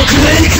で行くぜ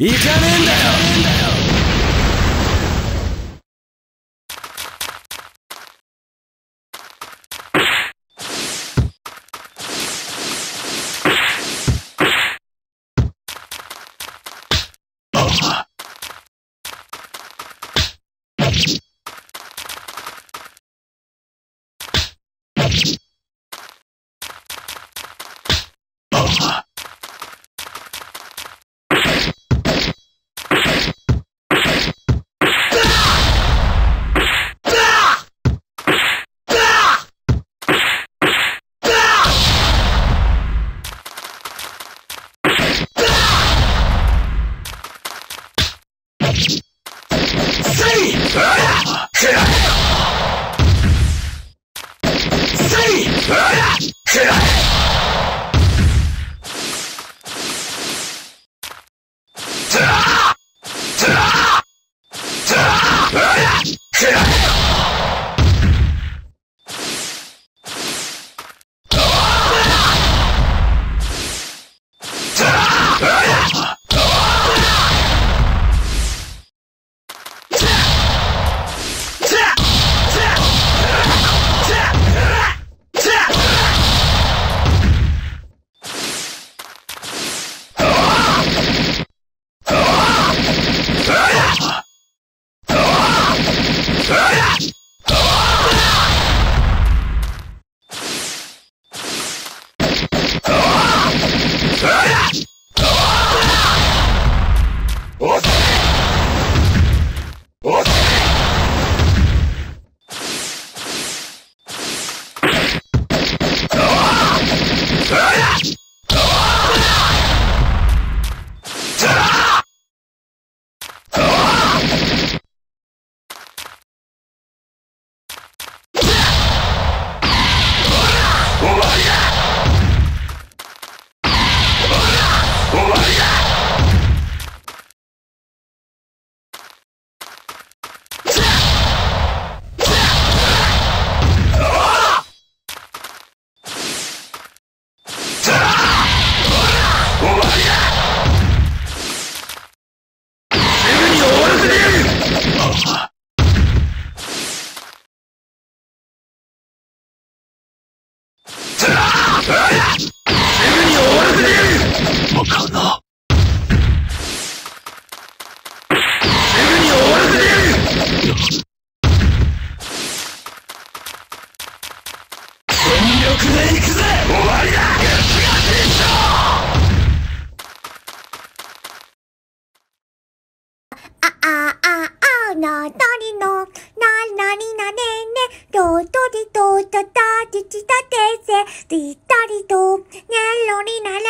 行かねえんだよ ななりの、ななりなね。ね、どとりとたたちちたてせ、りったりと、ねろりならら、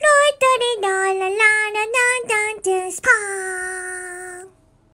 ろいとりならららななんちんスパー